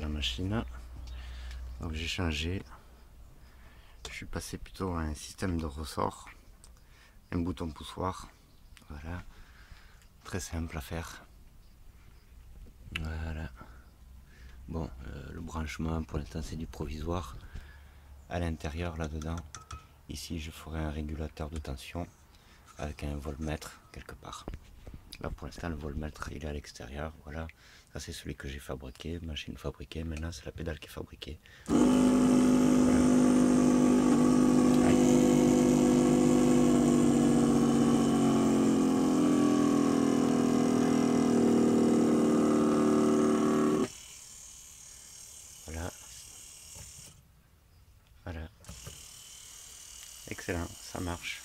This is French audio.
la machine. Donc j'ai changé. Je suis passé plutôt à un système de ressort. Un bouton poussoir. Voilà. Très simple à faire. Voilà. Bon, euh, le branchement pour l'instant c'est du provisoire. À l'intérieur là-dedans, ici je ferai un régulateur de tension avec un voltmètre quelque part. Là pour l'instant le voltmètre il est à l'extérieur, voilà. Ça c'est celui que j'ai fabriqué, machine fabriquée, maintenant c'est la pédale qui est fabriquée. Voilà. Voilà. Excellent, ça marche.